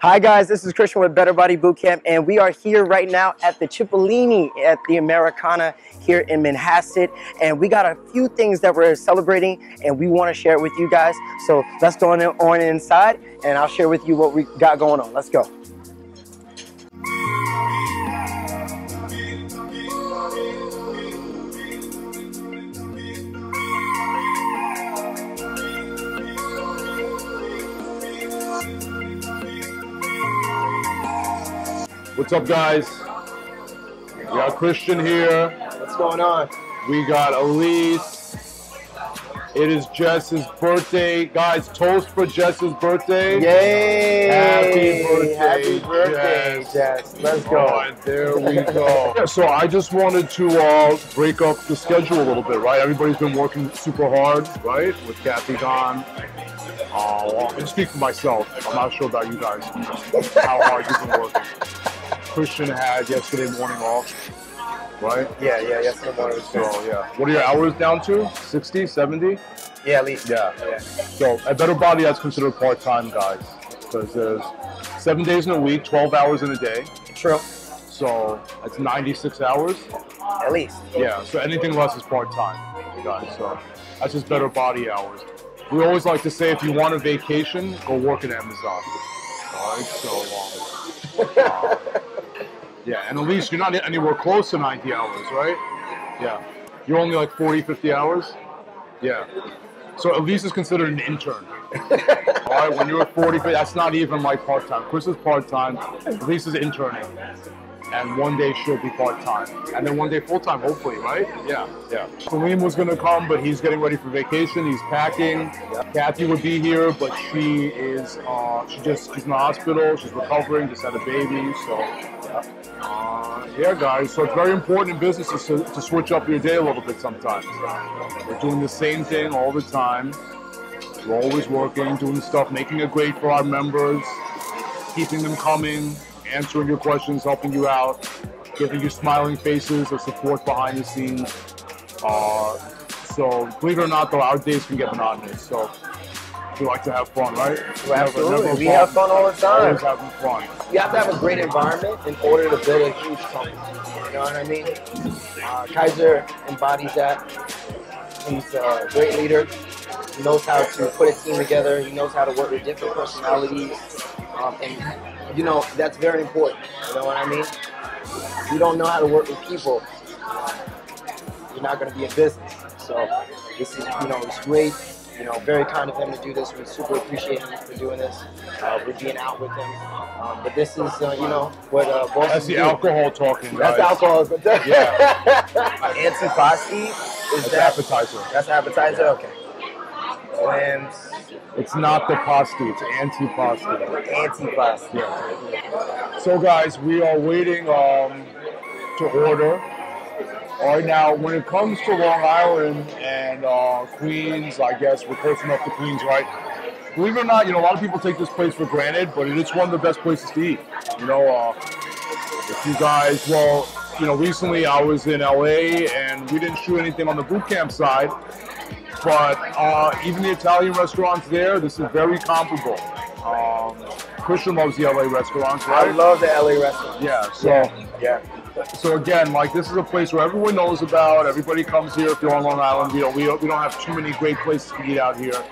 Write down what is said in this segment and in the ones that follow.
Hi guys, this is Christian with Better Body Bootcamp, and we are here right now at the Cipollini at the Americana here in Manhasset, and we got a few things that we're celebrating, and we want to share it with you guys. So let's go on, on inside, and I'll share with you what we got going on. Let's go. What's up, guys? We got Christian here. What's going on? We got Elise. It is Jess's birthday. Guys, toast for Jess's birthday. Yay! Happy birthday, Happy birthday, Jess. Jess. Let's go. there we go. yeah, so I just wanted to uh, break up the schedule a little bit, right? Everybody's been working super hard, right? With Kathy gone. Uh, I speak for myself. I'm not sure about you guys, how hard you've been working. Christian had yesterday morning off, right? Yeah, yeah, yes, the morning was So, yeah. What are your hours down to? 60, 70? Yeah, at least. Yeah. Yeah. So, a better body that's considered part time, guys, because there's seven days in a week, 12 hours in a day. True. So, that's 96 hours. At least. Yeah, so anything less is part time, guys. So, that's just better body hours. We always like to say if you want a vacation, go work at Amazon. All right, so, um, uh, yeah, and at least you're not anywhere close to 90 hours, right? Yeah. You're only like 40, 50 hours? Yeah. So Elise is considered an intern. All right, when you're at 40, that's not even like part time. Chris is part time. Elise is interning. And one day she'll be part time. And then one day full time, hopefully, right? Yeah, yeah. Salim was gonna come, but he's getting ready for vacation. He's packing. Kathy would be here, but she is, uh, she just, she's in the hospital. She's recovering, just had a baby. So, yeah, guys. So it's very important in business to, to switch up your day a little bit sometimes. We're doing the same thing all the time. We're always working, doing stuff, making it great for our members, keeping them coming, answering your questions, helping you out, giving you smiling faces or support behind the scenes. Uh, so, believe it or not, though, our days can get monotonous. So, we like to have fun, right? Well, absolutely. We have fun all the time. Always having fun. You have to have a great environment in order to build a huge company. You know what I mean? Uh, Kaiser embodies that. He's a great leader. He knows how to put a team together. He knows how to work with different personalities. Um, and, you know, that's very important. You know what I mean? If you don't know how to work with people, you're not going to be in business. So this is, you know, it's great. You know, very kind of him to do this. We super appreciate him for doing this. Uh, we're being out with him. Um, but this is, uh, you know, what uh, bosses That's the do. alcohol talking, guys. That's alcohol. Yeah. Antipasti is That's that? appetizer. That's appetizer. Okay. And It's not the pasti, it's antipasti. antipasti. Yeah. So, guys, we are waiting um, to order. All right, now, when it comes to Long Island and uh, Queens, I guess we're close enough to Queens, right? Believe it or not, you know, a lot of people take this place for granted, but it is one of the best places to eat. You know, uh, if you guys, well, you know, recently I was in LA and we didn't shoot anything on the boot camp side, but uh, even the Italian restaurants there, this is very comparable. Um, Christian loves the LA restaurants, right? I love the LA restaurants. yeah, so Yeah. So again, like this is a place where everyone knows about. Everybody comes here if you're on Long Island. We don't, we don't, we don't have too many great places to eat out here,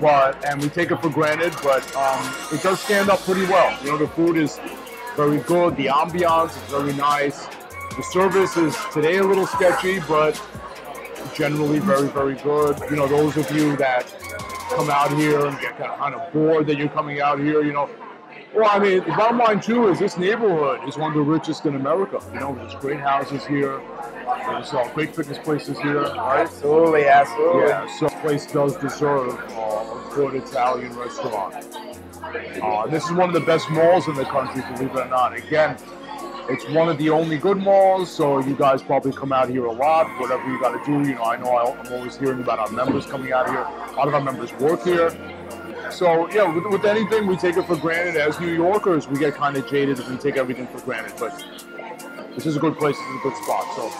but and we take it for granted. But um, it does stand up pretty well. You know, the food is very good. The ambiance is very nice. The service is today a little sketchy, but generally very very good. You know, those of you that come out here and get kind of bored that you're coming out here, you know, well, I mean, the bottom line too is this neighborhood is one of the richest in America. You know, there's great houses here. There's uh, great fitness places here, right? Absolutely, absolutely. Yeah, so the place does deserve uh, a good Italian restaurant. Uh, this is one of the best malls in the country, believe it or not. Again, it's one of the only good malls, so you guys probably come out here a lot. Whatever you got to do, you know, I know I'm always hearing about our members coming out here. A lot of our members work here. So, yeah, with, with anything, we take it for granted. As New Yorkers, we get kind of jaded and we take everything for granted. But this is a good place, this is a good spot. So,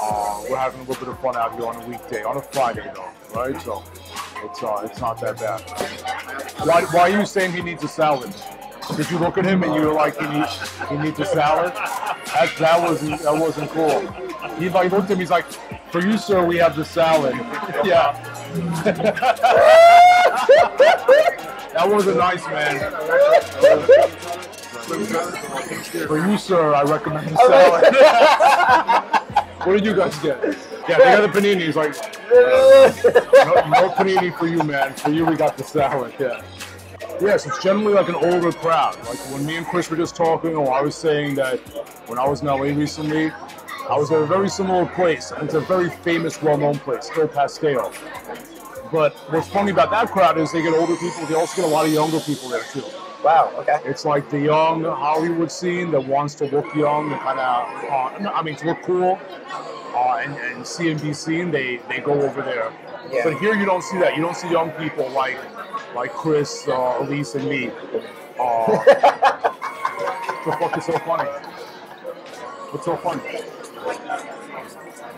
uh, we're having a little bit of fun out here on a weekday, on a Friday, though, right? So, it's uh, it's not that bad. Why, why are you saying he needs a salad? Did you look at him and you were like, he needs, he needs a salad? That, that wasn't that wasn't cool. He like looked at me. He's like, for you, sir, we have the salad. yeah. that wasn't nice, man. For you, sir, I recommend the salad. what did you guys get? Yeah, they got the panini. He's like, no, no panini for you, man. For you, we got the salad. Yeah. Yes, it's generally like an older crowd. Like when me and Chris were just talking, or I was saying that when I was in LA recently, I was at a very similar place, and it's a very famous, well-known place, Il Pastaio. But what's funny about that crowd is they get older people. They also get a lot of younger people there too. Wow. Okay. It's like the young Hollywood scene that wants to look young and kind of, uh, I mean, to look cool, uh, and, and see and. They they go over there. Yeah. But here you don't see that. You don't see young people like like Chris, uh, Elise, and me. Uh, the fuck is so funny? What's so funny?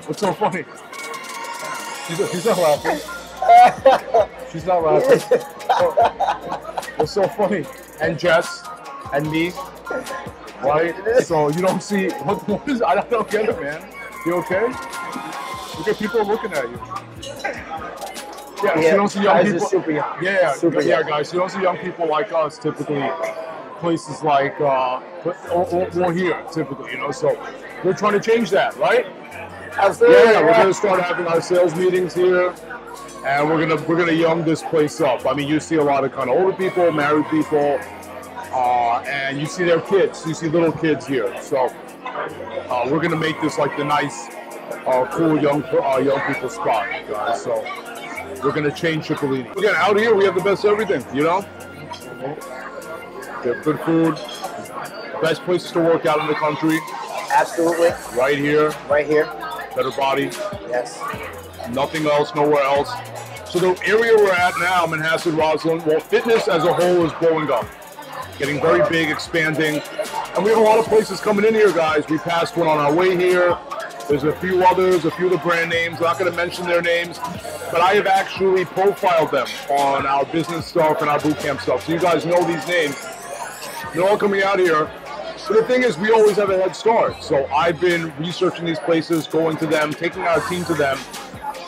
What's so funny? She's, she's not laughing. She's not laughing. What's so funny? And Jess and me, right? So you don't see what, what is? I don't get it, man. You okay? Look at people looking at you. Yeah, so you don't see young guys people. super young. Yeah, Super yeah, young. guys. You don't see young people like us typically. Places like uh, or, or, here typically, you know. So we're trying to change that, right? Absolutely. Yeah, we're gonna start having our sales meetings here, and we're gonna we're gonna young this place up. I mean, you see a lot of kind of older people, married people, uh, and you see their kids. You see little kids here. So uh, we're gonna make this like the nice, uh, cool young uh, young people spot, guys. So we're gonna change Cipollini. Again, out here we have the best everything. You know, we have good food, best places to work out in the country. Absolutely. Right here, Right here. better body. Yes. nothing else, nowhere else. So the area we're at now, Manhasset, Roslyn, well, fitness as a whole is blowing up, getting very big, expanding, and we have a lot of places coming in here, guys. We passed one on our way here. There's a few others, a few of the brand names. I'm not going to mention their names, but I have actually profiled them on our business stuff and our boot camp stuff. So you guys know these names. They're all coming out here. But the thing is, we always have a head start. So I've been researching these places, going to them, taking our team to them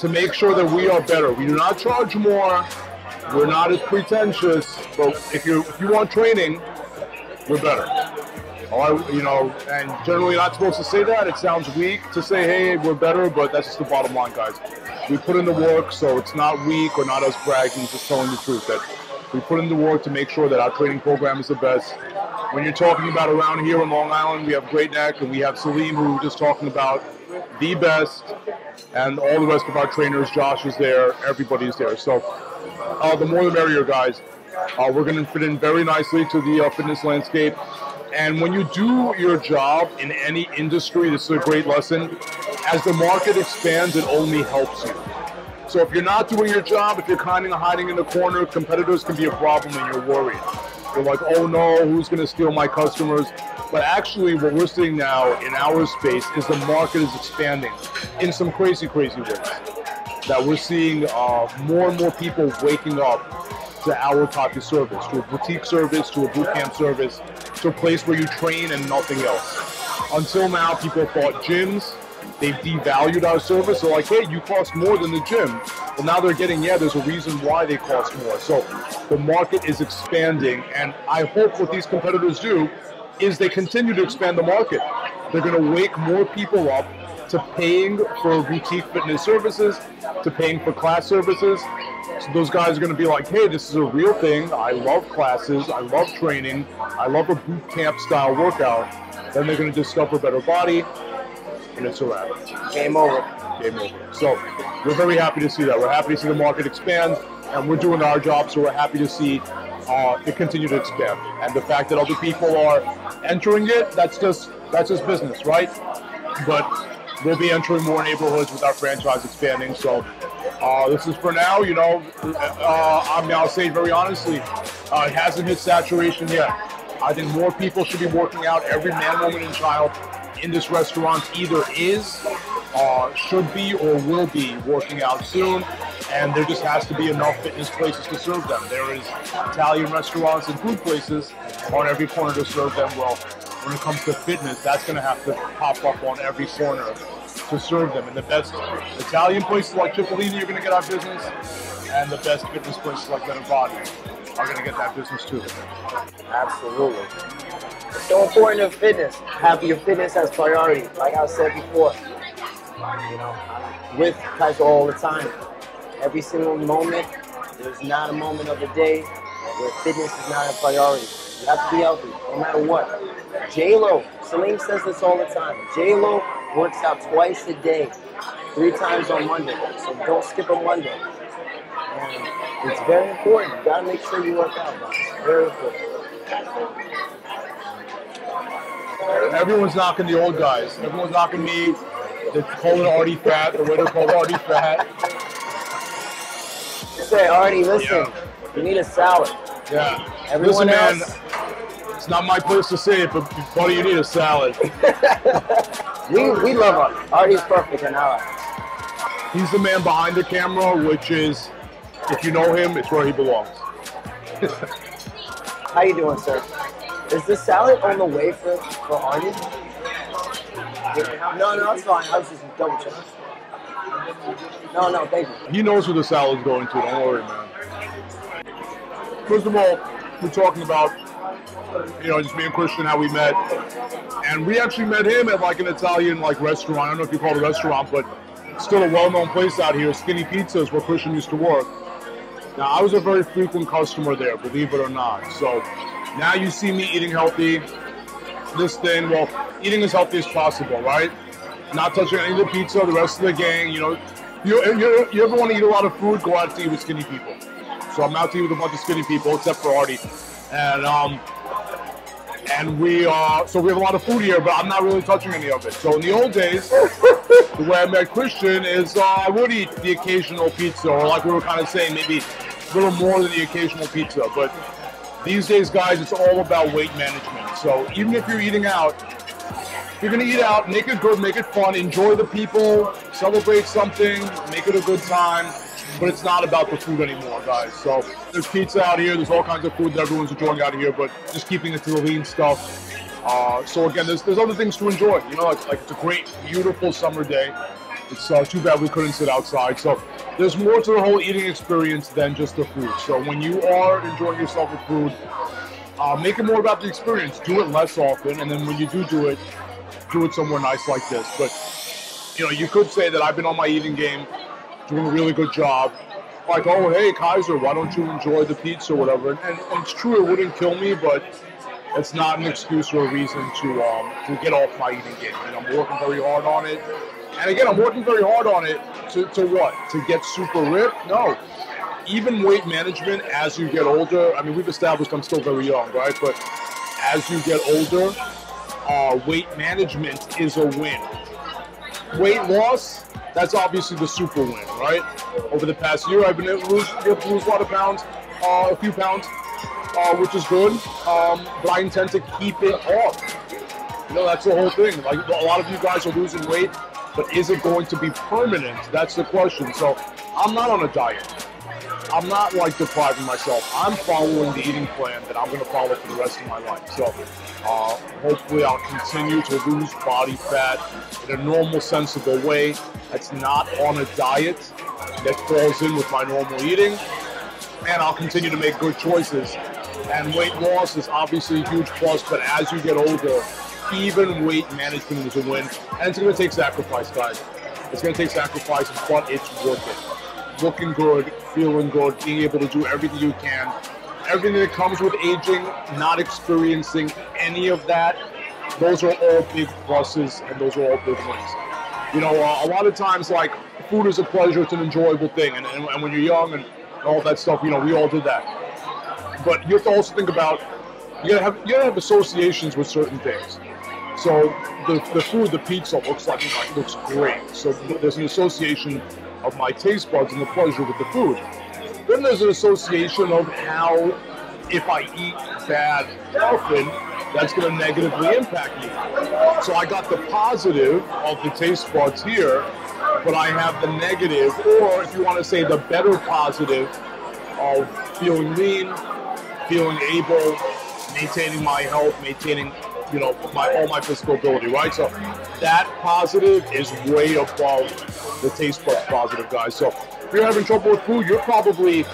to make sure that we are better. We do not charge more. We're not as pretentious. But if you if you want training, we're better. Right, you know, and generally not supposed to say that. It sounds weak to say, hey, we're better, but that's just the bottom line, guys. We put in the work, so it's not weak or not us bragging, just telling the truth that we put in the work to make sure that our training program is the best. When you're talking about around here in Long Island, we have Great Neck and we have Salim, who we're just talking about the best, and all the rest of our trainers. Josh is there, everybody's there. So uh, the more the merrier, guys. Uh, we're going to fit in very nicely to the uh, fitness landscape. And when you do your job in any industry, this is a great lesson. As the market expands, it only helps you. So if you're not doing your job, if you're kind of hiding in the corner, competitors can be a problem and you're worried. You're like, oh no, who's going to steal my customers? But actually, what we're seeing now in our space is the market is expanding in some crazy, crazy ways. That we're seeing uh, more and more people waking up to our type of service, to a boutique service, to a boot camp service, to a place where you train and nothing else. Until now, people thought gyms, they've devalued our service. They're like, hey, you cost more than the gym. Well, now they're getting, yeah, there's a reason why they cost more. So the market is expanding, and I hope what these competitors do is they continue to expand the market. They're going to wake more people up to paying for boutique fitness services, to paying for class services. So those guys are going to be like, hey, this is a real thing. I love classes. I love training. I love a boot camp style workout. Then they're going to discover a better body, and it's a wrap. Game over. Game over. So we're very happy to see that. We're happy to see the market expand, and we're doing our job. So we're happy to see uh, it continue to expand. And the fact that other people are entering it, that's just that's just business, right? But we'll be entering more neighborhoods with our franchise expanding. So uh, this is for now. You know, uh, I mean, I'll say very honestly, uh, it hasn't hit saturation yet. I think more people should be working out. Every man, woman, and child in this restaurant either is, uh, should be, or will be working out soon. and there just has to be enough fitness places to serve them. There is Italian restaurants and food places on every corner to serve them. Well, when it comes to fitness, that's going to have to pop up on every corner to serve them. And the best Italian places like Cipollini are going to get our business, and the best fitness places like Body are going to get that business too. Absolutely. So important in fitness. Have your fitness as priority. Like I said before, you know, with Kaiser all the time. Every single moment, there's not a moment of the day where fitness is not a priority. You have to be healthy, no matter what. J Lo, Celine says this all the time. J Lo works out twice a day, three times on Monday. So don't skip a Monday. And it's very important. You gotta make sure you work out, guys. Very important. Everyone's knocking the old guys. Everyone's knocking me. They're calling Artie fat. The way they're calling Artie fat. Say, Artie, listen, Yeah. you need a salad. Yeah. Everyone Listen, man. It's not my place to say it, but buddy, you need a salad. We, we love Artie. Artie's perfect in our eyes. He's the man behind the camera, which is, if you know him, it's where he belongs. How you doing, sir? Is the salad on the way for, for Artie? No, no, it's fine. I was just double checking. No, no, thank you. He knows where the salad's going to. Don't worry, man. First of all, we're talking about, you know, just me and Christian, how we met, and we actually met him at like an Italian like restaurant. I don't know if you call it a restaurant, but still a well-known place out here. Skinny Pizza is where Christian used to work. Now, I was a very frequent customer there, believe it or not. So now you see me eating healthy. This thing, well, eating as healthy as possible, right? Not touching any of the pizza, the rest of the gang. You know, you, you, you ever want to eat a lot of food, go out to eat with skinny people. So I'm out to eat with a bunch of skinny people, except for Artie. And um, and we are so we have a lot of food here, but I'm not really touching any of it. So in the old days, the way I met Christian is uh, I would eat the occasional pizza, or like we were kind of saying, maybe a little more than the occasional pizza. But these days, guys, it's all about weight management. So even if you're eating out, if you're gonna eat out, make it good, make it fun, enjoy the people, celebrate something, make it a good time. But it's not about the food anymore, guys. So there's pizza out here, there's all kinds of food that everyone's enjoying out here, but just keeping it to the lean stuff. Uh, so again, there's, there's other things to enjoy. You know, like, like it's a great, beautiful summer day. It's uh, too bad we couldn't sit outside. So there's more to the whole eating experience than just the food. So when you are enjoying yourself with food, uh, make it more about the experience. Do it less often, and then when you do do it, do it somewhere nice like this. But you know, you could say that I've been on my eating game, doing a really good job. Like, oh, hey, Kaiser, why don't you enjoy the pizza or whatever? And, and, and it's true, it wouldn't kill me, but it's not an excuse or a reason to um, to get off my eating game. And I'm working very hard on it. And again, I'm working very hard on it to, to what? To get super ripped? No. Even weight management as you get older, I mean, we've established I'm still very young, right? But as you get older, uh, weight management is a win. Weight loss, that's obviously the super win, right? Over the past year, I've been able to lose, to lose a lot of pounds, uh, a few pounds, uh, which is good. Um, but I intend to keep it off. You know, that's the whole thing. Like a lot of you guys are losing weight, but is it going to be permanent? That's the question. So I'm not on a diet. I'm not like depriving myself. I'm following the eating plan that I'm going to follow for the rest of my life. So uh, hopefully I'll continue to lose body fat in a normal, sensible way. That's not on a diet that falls in with my normal eating. And I'll continue to make good choices. And weight loss is obviously a huge plus, but as you get older, even weight management is a win. And it's going to take sacrifice, guys. It's going to take sacrifice, but it's worth it looking good, feeling good, being able to do everything you can. Everything that comes with aging, not experiencing any of that, those are all big pluses and those are all big wins. You know, uh, a lot of times, like, food is a pleasure, it's an enjoyable thing. And, and, and when you're young and all that stuff, you know, we all did that. But you have to also think about, you gotta have, you gotta have associations with certain things. So the, the food, the pizza looks like it looks great. So there's an association of my taste buds and the pleasure with the food. Then there's an association of how if I eat bad often, that's going to negatively impact me. So I got the positive of the taste buds here, but I have the negative, or if you want to say the better positive, of feeling lean, feeling able, maintaining my health, maintaining you know my all my physical ability, right? So that positive is way above the taste buds positive, guys. So if you're having trouble with food, you're probably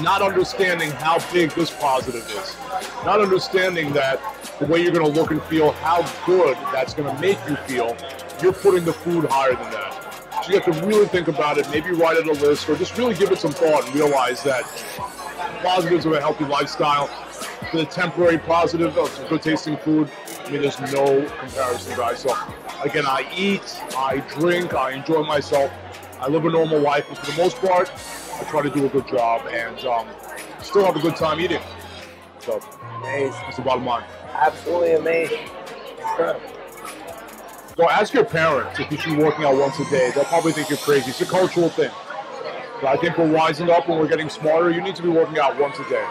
not understanding how big this positive is. Not understanding that the way you're going to look and feel, how good that's going to make you feel, you're putting the food higher than that. So you have to really think about it, maybe write it a list, or just really give it some thought and realize that positives of a healthy lifestyle, the temporary positive of good tasting food, I mean, there's no comparison, guys. So, again, I eat, I drink, I enjoy myself, I live a normal life, but for the most part, I try to do a good job and um, still have a good time eating. So, Amazing. that's the bottom line. Absolutely amazing. So ask your parents if you should be working out once a day. They'll probably think you're crazy. It's a cultural thing. But I think we're wising up and we're getting smarter. You need to be working out once a day.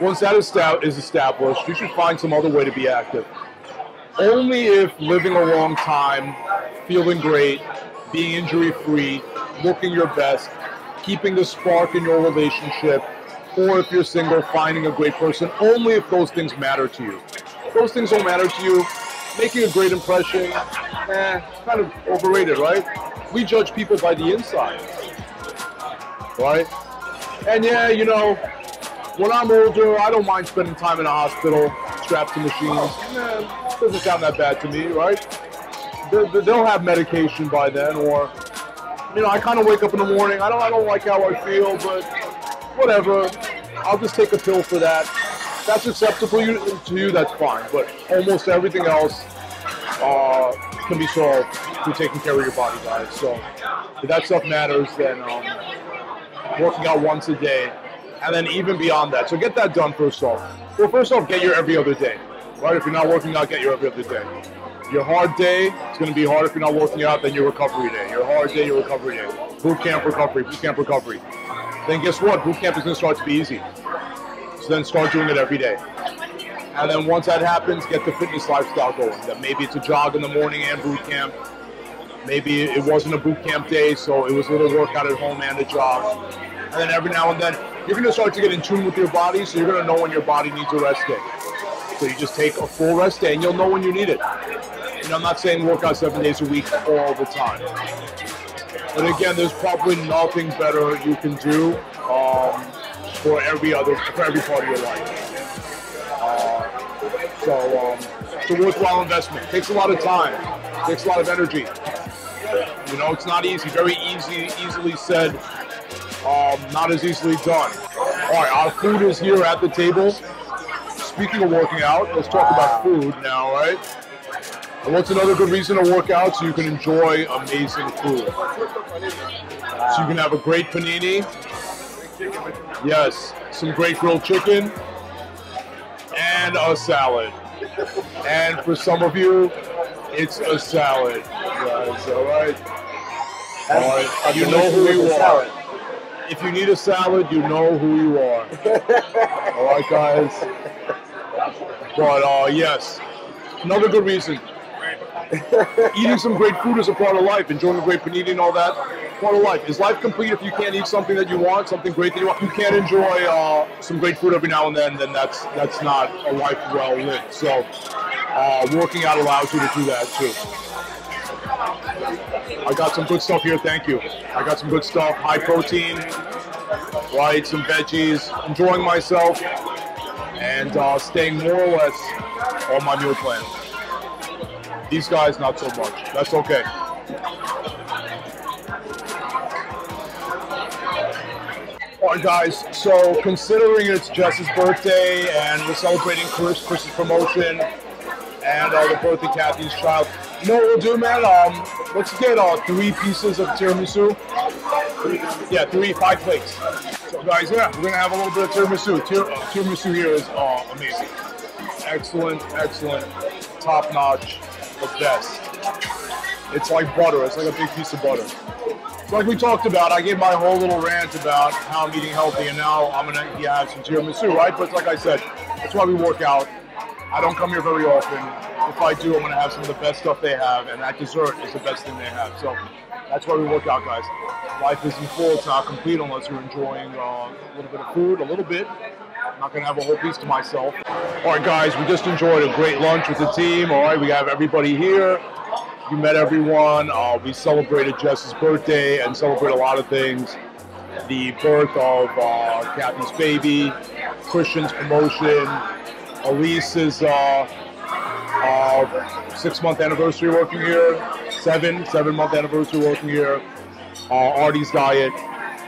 Once that is sta- is established, you should find some other way to be active. Only if living a long time, feeling great, being injury free, looking your best, keeping the spark in your relationship, or if you're single, finding a great person, only if those things matter to you. If those things don't matter to you, making a great impression, eh, kind of overrated, right? We judge people by the inside, right? And yeah, you know, when I'm older, I don't mind spending time in a hospital, strapped to machines. Doesn't sound that bad to me, right? They- They'll have medication by then, or you know, I kind of wake up in the morning. I don't, I don't like how I feel, but whatever. I'll just take a pill for that. That's acceptable to you. That's fine. But almost everything else uh, can be solved through taking care of your body, guys. So if that stuff matters, then um, working out once a day, and then even beyond that. So get that done first off. Well, first off, get your every other day, right? If you're not working out, get your every other day. Your hard day is going to be hard if you're not working out than your recovery day. Your hard day, your recovery day. Boot camp recovery, boot camp recovery. Then guess what? Boot camp is going to start to be easy. So then start doing it every day. And then once that happens, get the fitness lifestyle going. That maybe it's a jog in the morning and boot camp. Maybe it wasn't a boot camp day, so it was a little workout at home and a jog. And then every now and then, you're going to start to get in tune with your body, so you're going to know when your body needs a rest day. So you just take a full rest day, and you'll know when you need it. Know, I'm not saying work out seven days a week all the time. But again, there's probably nothing better you can do um, for every other, for every part of your life. Uh, so um, it's a worthwhile investment. takes a lot of time. takes a lot of energy. You know, it's not easy. Very easy, easily said. Um, not as easily done. All right, our food is here at the table. Speaking of working out, let's talk about food now, right? And what's another good reason to work out? So you can enjoy amazing food. So you can have a great panini. Yes, some great grilled chicken and a salad. And for some of you, it's a salad. Guys, all right. All right. You know who you are. If you need a salad, you know who you are. All right, guys. But uh, yes, another good reason. Eating some great food is a part of life. Enjoying the great panini and all that, part of life. Is life complete if you can't eat something that you want, something great that you want? You can't enjoy uh, some great food every now and then. Then that's that's not a life well lived. So, uh, working out allows you to do that too. I got some good stuff here. Thank you. I got some good stuff. High protein, right? Some veggies. Enjoying myself and uh, staying more or less on my meal plan. These guys, not so much. That's okay. All right, guys. So, considering it's Jess's birthday and we're celebrating Chris, Chris's promotion and uh, the birthday Kathy's child, you know what we'll do, man? Um, let's get uh, three pieces of tiramisu. Yeah, three, five plates. So, guys, yeah, we're gonna have a little bit of tiramisu. Tir- uh, tiramisu here is uh, amazing. Excellent, excellent, top notch, the best. It's like butter. It's like a big piece of butter. Like we talked about, I gave my whole little rant about how I'm eating healthy, and now I'm gonna yeah, have some tiramisu, right? But like I said, that's why we work out. I don't come here very often. If I do, I'm gonna have some of the best stuff they have, and that dessert is the best thing they have. So That's why we work out, guys. Life isn't full; it's not complete unless you're enjoying uh, a little bit of food, a little bit. I'm not gonna have a whole piece to myself. All right, guys, we just enjoyed a great lunch with the team. All right, we have everybody here. You met everyone. Uh, we celebrated Jess's birthday and celebrate a lot of things. The birth of uh, Kathy's baby, Christian's promotion, Elise's uh, uh, six month anniversary working here, seven, seven month anniversary working here, uh, Artie's diet.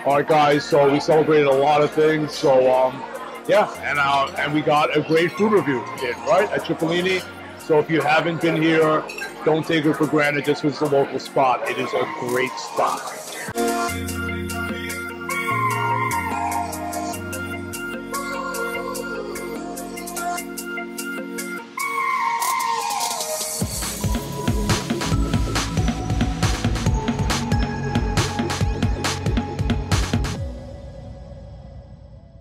All right, guys, so we celebrated a lot of things. So, um, yeah, and uh, and we got a great food review in, right, at Cipollini. So if you haven't been here, don't take it for granted 'cause it's a local spot. It is a great spot.